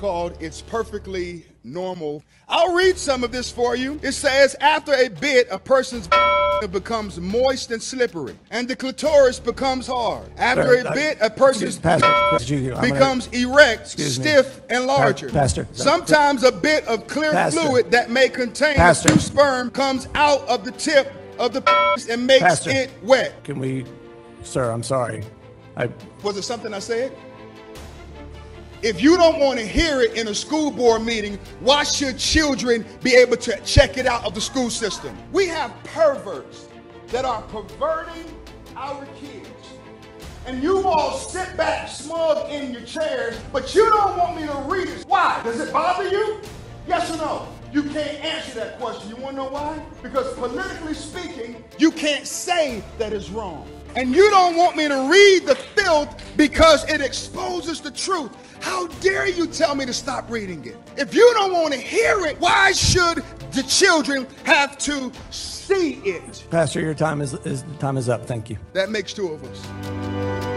called It's Perfectly Normal. I'll read some of this for you. It says, After a bit, a person's becomes moist and slippery, and the clitoris becomes hard. After Sir, a bit, a person's Pastor, Pastor, gonna- becomes erect, stiff, and larger. Pastor. Sometimes a bit of clear Pastor. fluid that may contain Pastor. a few sperm comes out of the tip of the and makes Pastor. it wet. Can we, sir? I'm sorry. I Was it something I said? If you don't want to hear it in a school board meeting, why should children be able to check it out of the school system? We have perverts that are perverting our kids. And you all sit back smug in your chairs, but you don't want me to read it. Why? Does it bother you? Yes or no? You can't answer that question. You want to know why? Because politically speaking, you can't say that it's wrong. And you don't want me to read the because it exposes the truth. How dare you tell me to stop reading it? If you don't want to hear it, why should the children have to see it? Pastor, your time is, is time is up. Thank you. That makes two of us.